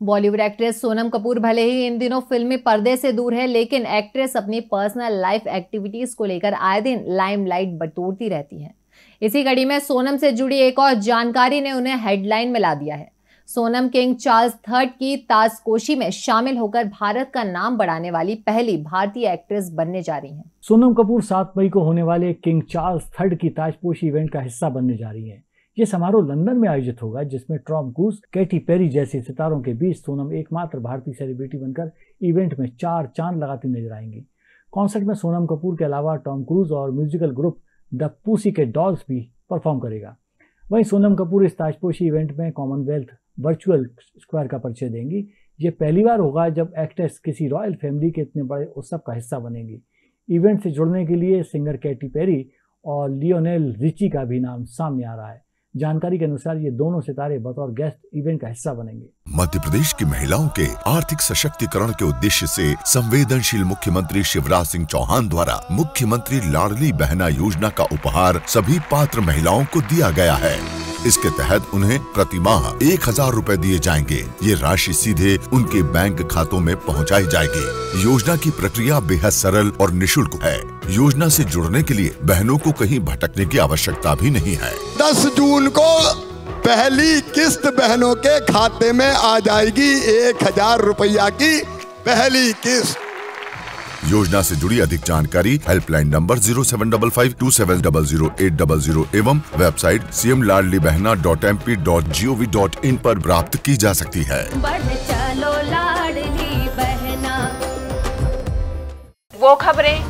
Bollywood actress Sonam Kapoor भले ही इन दिनों फिल्मी पर्दे से दूर है, लेकिन एक्ट्रेस अपनी पर्सनल लाइफ एक्टिविटीज़ को लेकर आए दिन लाइमलाइट बटोरती रहती है इसी कड़ी में सोनम से जुड़ी एक और जानकारी ने उन्हें हेडलाइन में ला दिया है सोनम किंग चार्ल्स थर्ड की ताजकोशी में शामिल होकर भारत का नाम बढ़ाने वाली पहली भारतीय एक्ट्रेस बनने जा रही हैं। सोनम कपूर सात मई को होने वाले किंग चार्ल्स थर्ड की ताजपोशी इवेंट का हिस्सा बनने जा रही हैं। ये समारोह लंदन में आयोजित होगा, जिसमें ट्रॉम क्रूज, कैटी पेरी जैसे सितारों के बीच सोनम एकमात्र भारतीय सेलिब्रिटी बनकर इवेंट में चार चाँद लगाती नज़र आएँगी। कॉन्सर्ट में सोनम कपूर के अलावा टॉम क्रूज और musical group the Pussycat Dolls भी परफॉर्म करेगा। वहीं सोनम कपूर इस ताजपोशी इवेंट में कॉमनवेल्थ वर्चुअल स्क्वायर का परिचय देंगी। ये पहली बार होगा जब एक्ट्रेस किसी रॉयल फैमिली के इतने बड़े उत्सव का हिस्सा बनेगी। इवेंट से जुड़ने के लिए सिंगर कैटी पेरी और लियोनेल रिची का भी नाम सामने आ रहा है। जानकारी के अनुसार ये दोनों सितारे बतौर गेस्ट इवेंट का हिस्सा बनेंगे। मध्य प्रदेश की महिलाओं के आर्थिक सशक्तिकरण के उद्देश्य से संवेदनशील मुख्यमंत्री शिवराज सिंह चौहान द्वारा मुख्यमंत्री लाडली बहना योजना का उपहार सभी पात्र महिलाओं को दिया गया है। इसके तहत उन्हें प्रति माह एक हज़ार रूपए दिए जाएँगे। ये राशि सीधे उनके बैंक खातों में पहुंचाई जाएगी। योजना की प्रक्रिया बेहद सरल और निशुल्क है। योजना से जुड़ने के लिए बहनों को कहीं भटकने की आवश्यकता भी नहीं है। दस जून को पहली किस्त बहनों के खाते में आ जाएगी एक हज़ार रुपया की पहली किस्त। योजना से जुड़ी अधिक जानकारी helpline number zero seven double five two seven double zero eight double zero एवं website C M Ladli Behna dot M P dot G O V dot in आरोप प्राप्त की जा सकती है। चलो लाडली बहना। वो खबरें